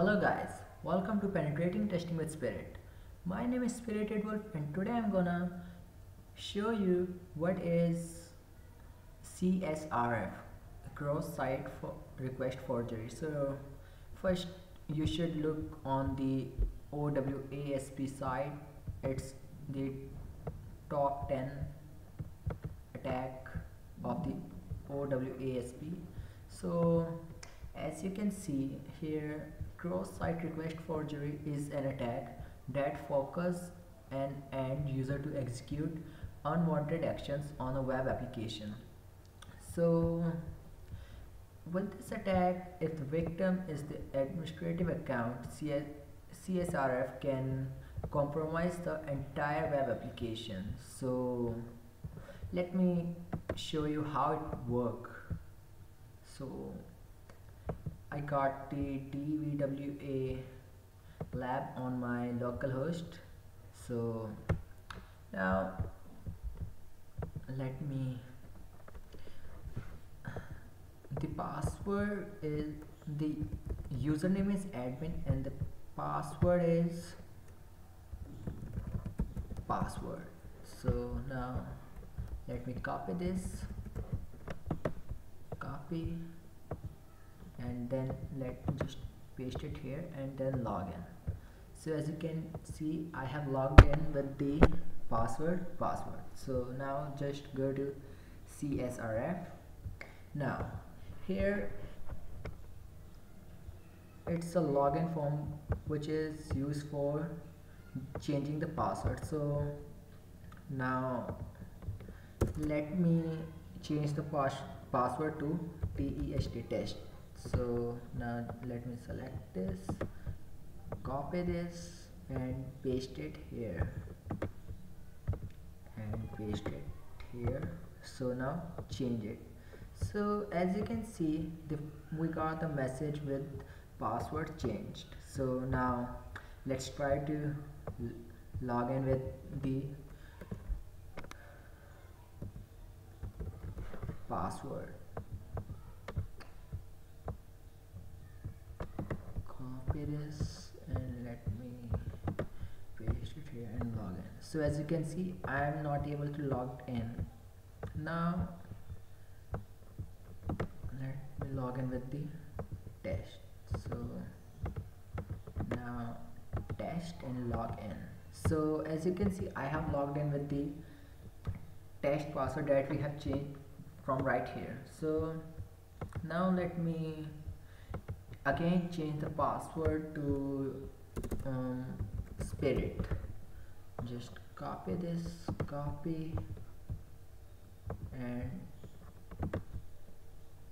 Hello guys, welcome to Penetrating Testing with Spirit. My name is Spirited Wolf and today I'm gonna show you what is CSRF, cross-site for request forgery. So first you should look on the OWASP site. It's the top 10 attack of the OWASP. So as you can see here cross-site request forgery is an attack that focus an end user to execute unwanted actions on a web application. So with this attack if the victim is the administrative account CS CSRF can compromise the entire web application. So let me show you how it work. So I got the DVWA lab on my local host. So now let me the password is the username is admin and the password is password. So now let me copy this. Copy and then let just paste it here and then log in. So as you can see I have logged in with the password password. So now just go to CSRF now here it's a login form which is used for changing the password. So now let me change the pas password to test test so now let me select this copy this and paste it here. And paste it here. So now change it. So as you can see the, we got the message with password changed. So now let's try to log in with the password copy this and let me paste it here and log in. So as you can see I am not able to log in. Now let me log in with the test. So now test and log in. So as you can see I have logged in with the test password that we have changed from right here. So now let me again change the password to um, spirit just copy this copy and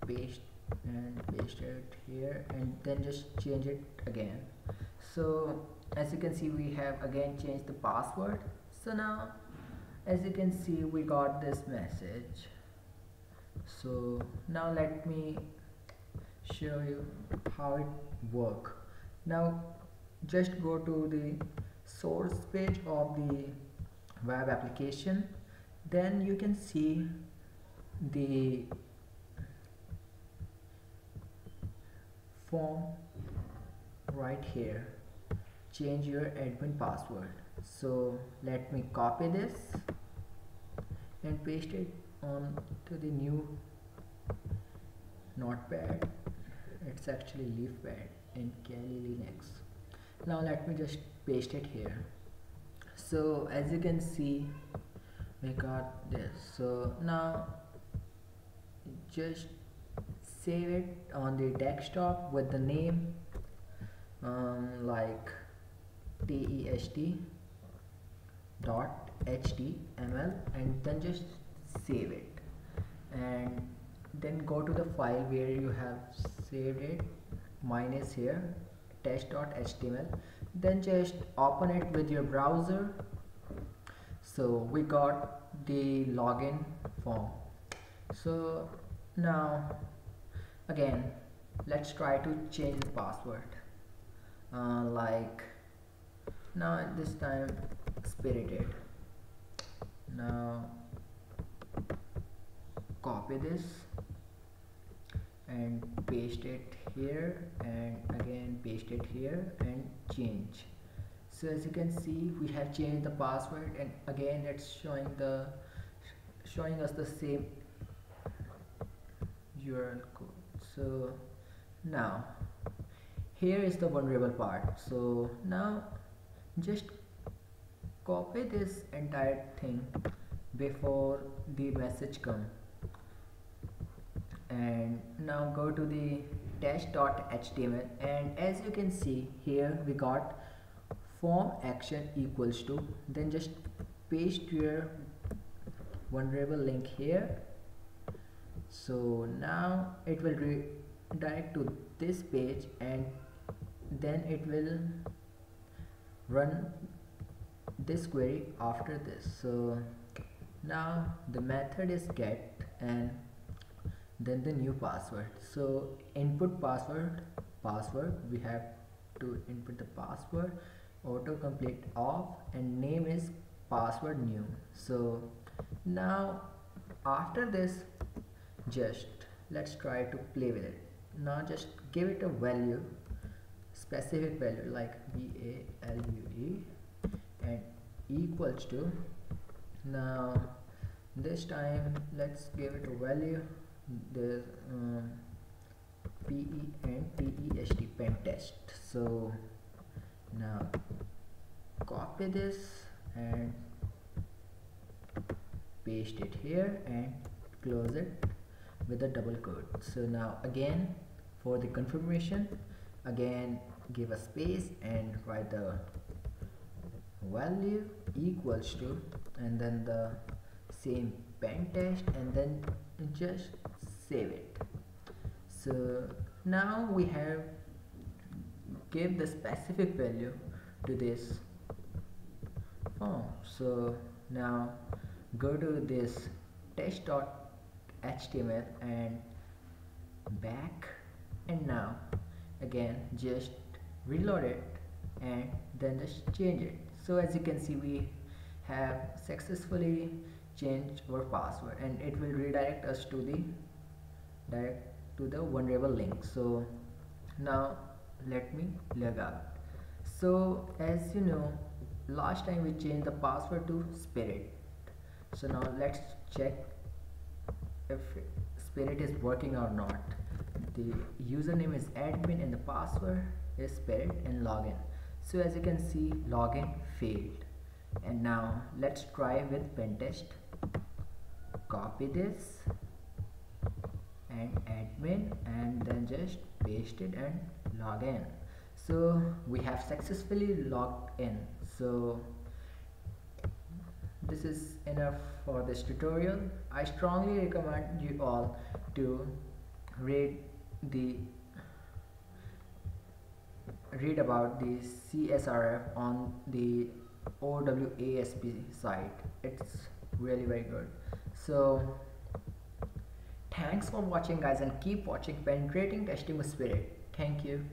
paste and paste it here and then just change it again. So as you can see we have again changed the password. So now as you can see we got this message. So now let me show you how it work. Now just go to the source page of the web application. Then you can see the form right here. Change your admin password. So let me copy this and paste it on to the new notepad it's actually leafpad in Kali Linux. Now let me just paste it here. So as you can see we got this. So now just save it on the desktop with the name um, like test dot html and then just save it. And then go to the file where you have saved it mine is here test.html then just open it with your browser. So we got the login form. So now again let's try to change the password. Uh, like now this time spirited. Now copy this and paste it here and again paste it here and change. So as you can see we have changed the password and again it's showing the showing us the same URL code. So now here is the vulnerable part. So now just copy this entire thing before the message come and now go to the test.html and as you can see here we got form action equals to then just paste your vulnerable link here. So now it will redirect to this page and then it will run this query after this. So now the method is get and then the new password. So input password password we have to input the password autocomplete off and name is password new. So now after this just let's try to play with it. Now just give it a value specific value like v-a-l-u-e and equals to now this time let's give it a value the um, p-e-n-t-e-s-t pen test. So now copy this and paste it here and close it with a double quote. So now again for the confirmation again give a space and write the value equals to and then the same pen test and then just save it. So now we have give the specific value to this form. So now go to this test.html and back. And now again just reload it and then just change it. So as you can see we have successfully changed our password and it will redirect us to the direct to the vulnerable link. So now let me log out. So as you know last time we changed the password to spirit. So now let's check if spirit is working or not. The username is admin and the password is spirit and login. So as you can see login failed. And now let's try with pentest. Copy this and admin and then just paste it and log in. So we have successfully logged in. So this is enough for this tutorial. I strongly recommend you all to read the read about the CSRF on the OWASP site. It's really very good. So thanks for watching guys and keep watching. Penetrating testing spirit. Thank you